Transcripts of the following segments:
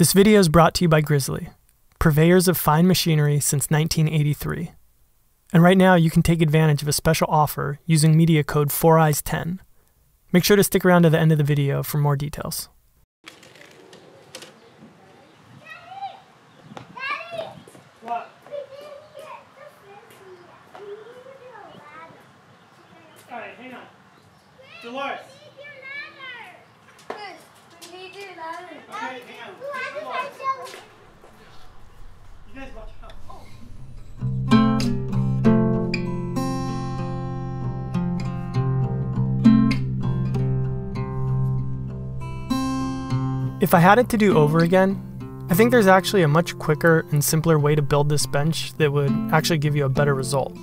This video is brought to you by Grizzly, purveyors of fine machinery since 1983. And right now, you can take advantage of a special offer using media code 4eyes10. Make sure to stick around to the end of the video for more details. Dolores. If I had it to do over again, I think there's actually a much quicker and simpler way to build this bench that would actually give you a better result.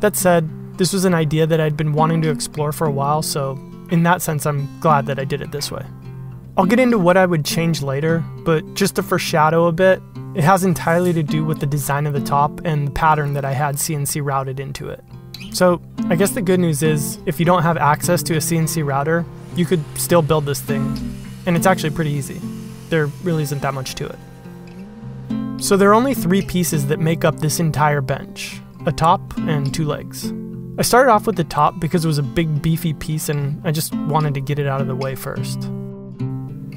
That said, this was an idea that I'd been wanting to explore for a while, so in that sense, I'm glad that I did it this way. I'll get into what I would change later, but just to foreshadow a bit, it has entirely to do with the design of the top and the pattern that I had CNC routed into it. So, I guess the good news is, if you don't have access to a CNC router, you could still build this thing, and it's actually pretty easy. There really isn't that much to it. So there are only three pieces that make up this entire bench, a top and two legs. I started off with the top because it was a big beefy piece and I just wanted to get it out of the way first.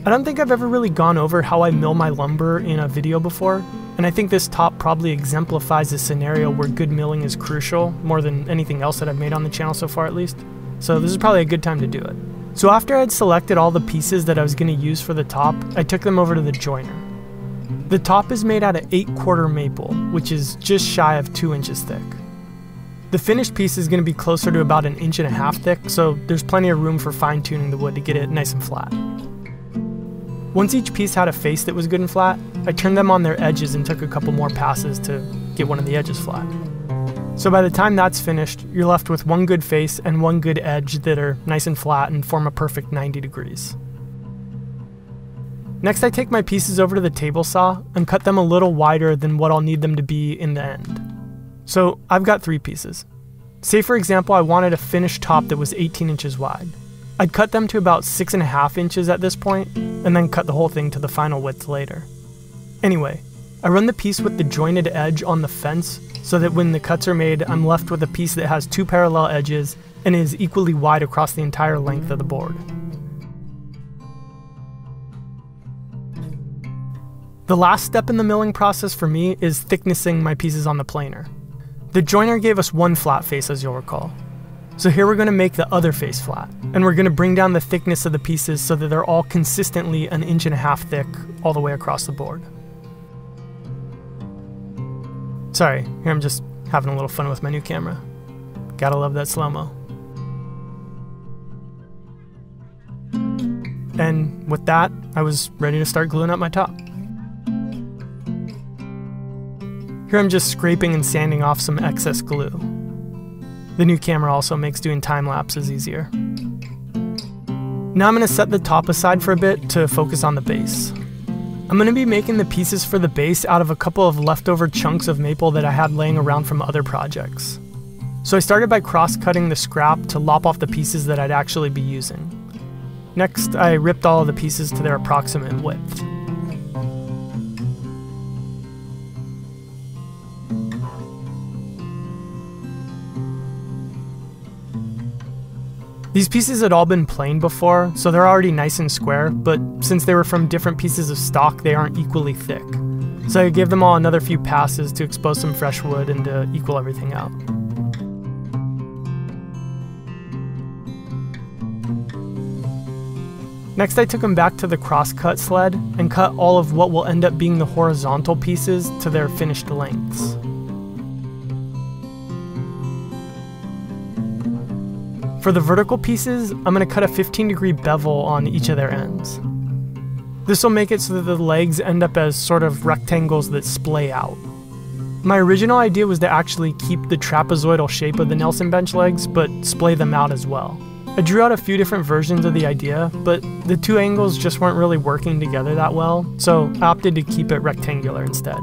I don't think I've ever really gone over how I mill my lumber in a video before, and I think this top probably exemplifies a scenario where good milling is crucial, more than anything else that I've made on the channel so far at least. So this is probably a good time to do it. So after I'd selected all the pieces that I was going to use for the top, I took them over to the jointer. The top is made out of 8 quarter maple, which is just shy of 2 inches thick. The finished piece is going to be closer to about an inch and a half thick, so there's plenty of room for fine tuning the wood to get it nice and flat. Once each piece had a face that was good and flat, I turned them on their edges and took a couple more passes to get one of the edges flat. So by the time that's finished, you're left with one good face and one good edge that are nice and flat and form a perfect 90 degrees. Next I take my pieces over to the table saw and cut them a little wider than what I'll need them to be in the end. So I've got three pieces. Say for example I wanted a finished top that was 18 inches wide. I'd cut them to about 6.5 inches at this point, and then cut the whole thing to the final width later. Anyway, I run the piece with the jointed edge on the fence so that when the cuts are made, I'm left with a piece that has two parallel edges and is equally wide across the entire length of the board. The last step in the milling process for me is thicknessing my pieces on the planer. The jointer gave us one flat face as you'll recall. So here we're going to make the other face flat, and we're going to bring down the thickness of the pieces so that they're all consistently an inch and a half thick all the way across the board. Sorry, here I'm just having a little fun with my new camera. Gotta love that slow-mo. And with that, I was ready to start gluing up my top. Here I'm just scraping and sanding off some excess glue. The new camera also makes doing time lapses easier. Now I'm going to set the top aside for a bit to focus on the base. I'm going to be making the pieces for the base out of a couple of leftover chunks of maple that I had laying around from other projects. So I started by cross-cutting the scrap to lop off the pieces that I'd actually be using. Next, I ripped all of the pieces to their approximate width. These pieces had all been planed before, so they're already nice and square, but since they were from different pieces of stock, they aren't equally thick. So I gave them all another few passes to expose some fresh wood and to equal everything out. Next I took them back to the crosscut sled and cut all of what will end up being the horizontal pieces to their finished lengths. For the vertical pieces, I'm going to cut a 15 degree bevel on each of their ends. This will make it so that the legs end up as sort of rectangles that splay out. My original idea was to actually keep the trapezoidal shape of the Nelson bench legs, but splay them out as well. I drew out a few different versions of the idea, but the two angles just weren't really working together that well, so I opted to keep it rectangular instead.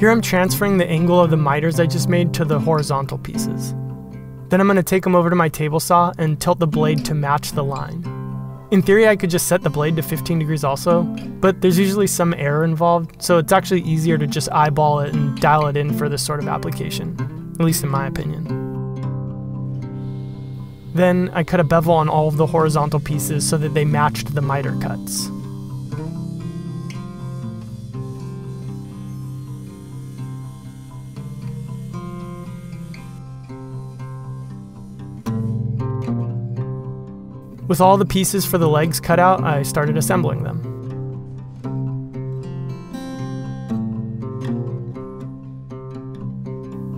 Here I'm transferring the angle of the miters I just made to the horizontal pieces. Then I'm going to take them over to my table saw and tilt the blade to match the line. In theory, I could just set the blade to 15 degrees also, but there's usually some error involved, so it's actually easier to just eyeball it and dial it in for this sort of application, at least in my opinion. Then I cut a bevel on all of the horizontal pieces so that they matched the miter cuts. With all the pieces for the legs cut out, I started assembling them.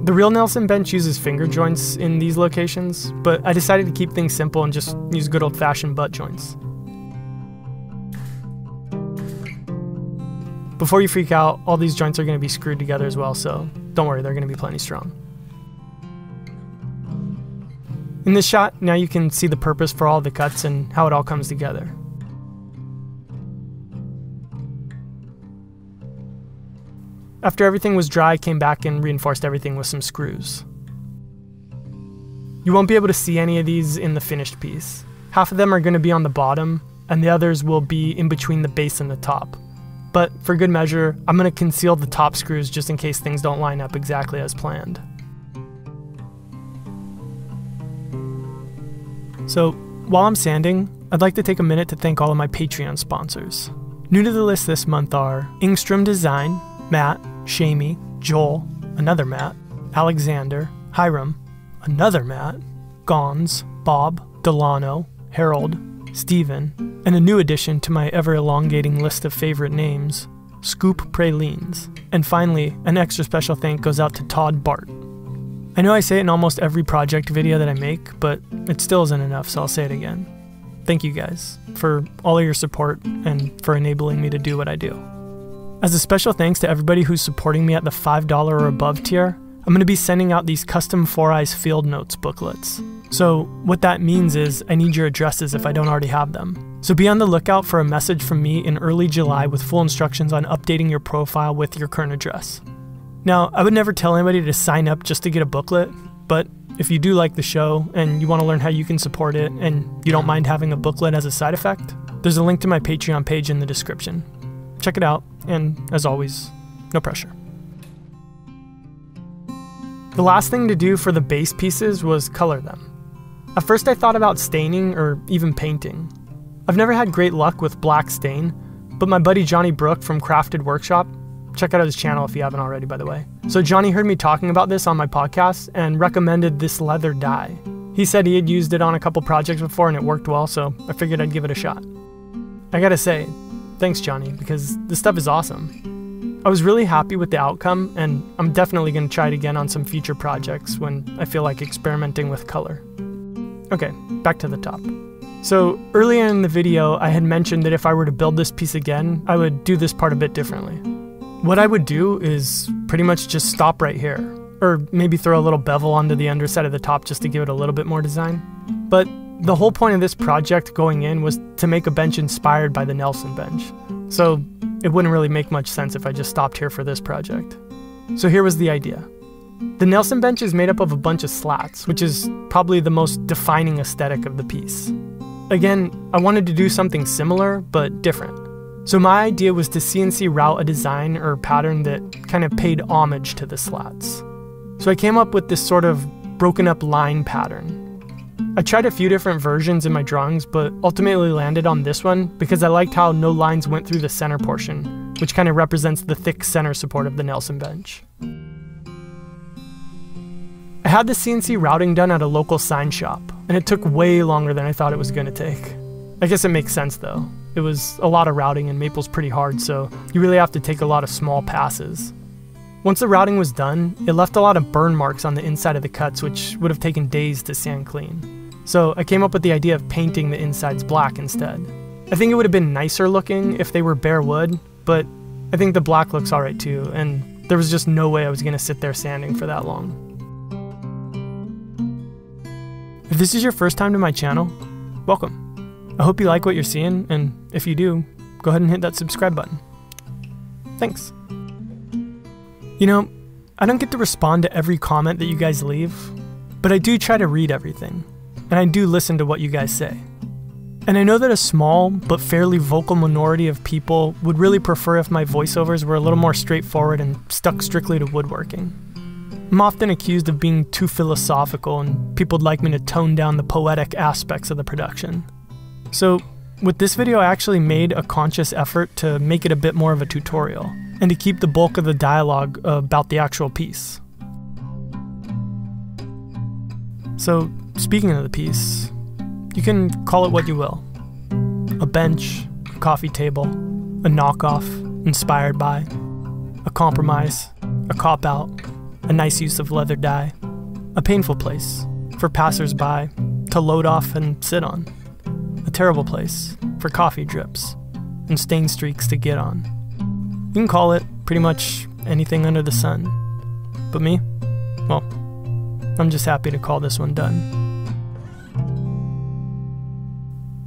The real Nelson bench uses finger joints in these locations, but I decided to keep things simple and just use good old fashioned butt joints. Before you freak out, all these joints are going to be screwed together as well, so don't worry, they're going to be plenty strong. In this shot, now you can see the purpose for all the cuts and how it all comes together. After everything was dry, I came back and reinforced everything with some screws. You won't be able to see any of these in the finished piece. Half of them are going to be on the bottom, and the others will be in between the base and the top. But for good measure, I'm going to conceal the top screws just in case things don't line up exactly as planned. So, while I'm sanding, I'd like to take a minute to thank all of my Patreon sponsors. New to the list this month are Ingstrom Design, Matt, Shamey, Joel, another Matt, Alexander, Hiram, another Matt, Gons, Bob, Delano, Harold, Stephen, and a new addition to my ever elongating list of favorite names, Scoop Pralines. And finally, an extra special thank goes out to Todd Bart. I know I say it in almost every project video that I make, but it still isn't enough, so I'll say it again. Thank you guys for all of your support and for enabling me to do what I do. As a special thanks to everybody who's supporting me at the $5 or above tier, I'm going to be sending out these custom Four Eyes Field Notes booklets. So, what that means is I need your addresses if I don't already have them. So, be on the lookout for a message from me in early July with full instructions on updating your profile with your current address. Now, I would never tell anybody to sign up just to get a booklet, but if you do like the show and you want to learn how you can support it and you don't mind having a booklet as a side effect, there's a link to my Patreon page in the description. Check it out, and as always, no pressure. The last thing to do for the base pieces was color them. At first, I thought about staining or even painting. I've never had great luck with black stain, but my buddy Johnny Brook from Crafted Workshop Check out his channel if you haven't already, by the way. So, Johnny heard me talking about this on my podcast and recommended this leather dye. He said he had used it on a couple projects before and it worked well, so I figured I'd give it a shot. I gotta say, thanks, Johnny, because this stuff is awesome. I was really happy with the outcome, and I'm definitely gonna try it again on some future projects when I feel like experimenting with color. Okay, back to the top. So, earlier in the video, I had mentioned that if I were to build this piece again, I would do this part a bit differently. What I would do is pretty much just stop right here, or maybe throw a little bevel onto the underside of the top just to give it a little bit more design. But the whole point of this project going in was to make a bench inspired by the Nelson bench. So it wouldn't really make much sense if I just stopped here for this project. So here was the idea. The Nelson bench is made up of a bunch of slats, which is probably the most defining aesthetic of the piece. Again, I wanted to do something similar, but different. So my idea was to CNC route a design or pattern that kind of paid homage to the slats. So I came up with this sort of broken up line pattern. I tried a few different versions in my drawings, but ultimately landed on this one because I liked how no lines went through the center portion, which kind of represents the thick center support of the Nelson bench. I had the CNC routing done at a local sign shop, and it took way longer than I thought it was going to take. I guess it makes sense though. It was a lot of routing and Maple's pretty hard, so you really have to take a lot of small passes. Once the routing was done, it left a lot of burn marks on the inside of the cuts, which would have taken days to sand clean. So I came up with the idea of painting the insides black instead. I think it would have been nicer looking if they were bare wood, but I think the black looks alright too, and there was just no way I was going to sit there sanding for that long. If this is your first time to my channel, welcome. I hope you like what you're seeing, and if you do, go ahead and hit that subscribe button. Thanks. You know, I don't get to respond to every comment that you guys leave, but I do try to read everything, and I do listen to what you guys say. And I know that a small but fairly vocal minority of people would really prefer if my voiceovers were a little more straightforward and stuck strictly to woodworking. I'm often accused of being too philosophical, and people would like me to tone down the poetic aspects of the production. So, with this video, I actually made a conscious effort to make it a bit more of a tutorial, and to keep the bulk of the dialogue about the actual piece. So, speaking of the piece, you can call it what you will a bench, a coffee table, a knockoff inspired by, a compromise, a cop out, a nice use of leather dye, a painful place for passers-by to load off and sit on, terrible place for coffee drips and stain streaks to get on. You can call it pretty much anything under the sun. But me? Well, I'm just happy to call this one done.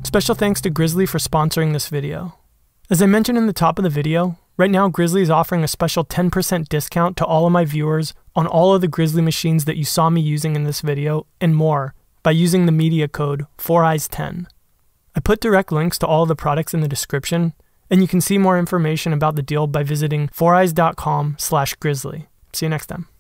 Special thanks to Grizzly for sponsoring this video. As I mentioned in the top of the video, right now Grizzly is offering a special 10% discount to all of my viewers on all of the Grizzly machines that you saw me using in this video and more by using the media code 4eyes10. I put direct links to all the products in the description, and you can see more information about the deal by visiting 4eyes.com slash grizzly. See you next time.